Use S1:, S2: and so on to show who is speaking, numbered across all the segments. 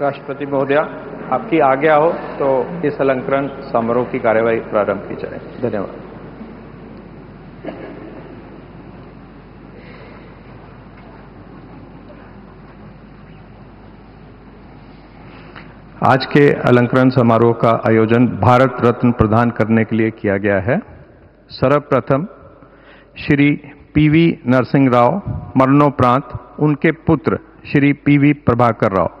S1: राष्ट्रपति महोदय, आपकी आज्ञा हो तो इस अलंकरण समारोह की कार्यवाही प्रारंभ की जाए। धन्यवाद। आज के अलंकरण समारोह का आयोजन भारत रत्न प्रदान करने के लिए किया गया है। सर्वप्रथम श्री पीवी नरसिंह राव, मरणोपरांत उनके पुत्र श्री पीवी प्रभाकर राव।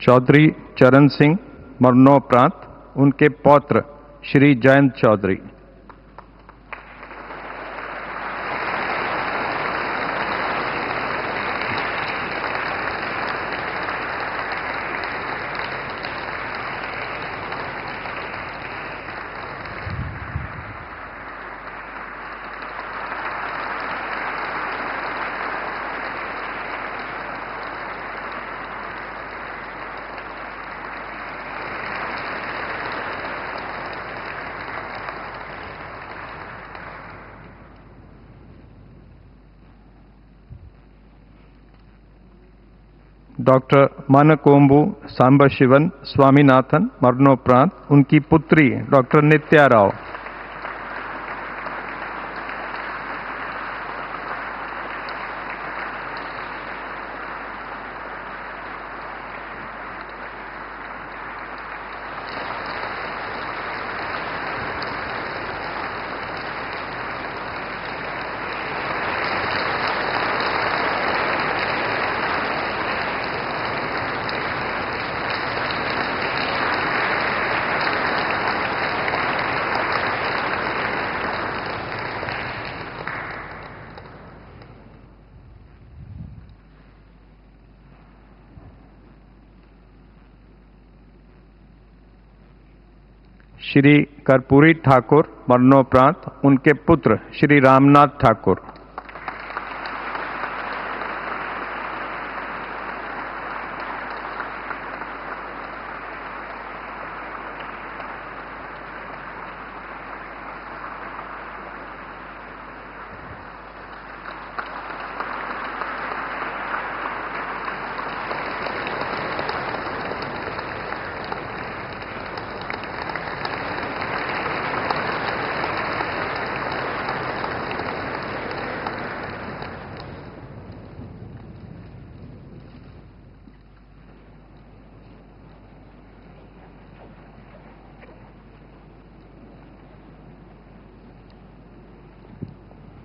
S1: चौधरी चरण सिंह मरणोपरांत उनके पौत्र श्री जयंत चौधरी। डॉक्टर मानकोम्बू सांबशिवन स्वामीनाथन मरणोपरांत उनकी पुत्री डॉक्टर नित्या राव श्री कर्पूरी ठाकुर मरणोपरांत उनके पुत्र श्री रामनाथ ठाकुर।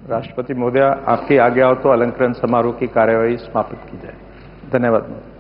S1: राष्ट्रपति महोदय आपकी आज्ञा हो तो अलंकरण समारोह की कार्यवाही समाप्त की जाए। धन्यवाद।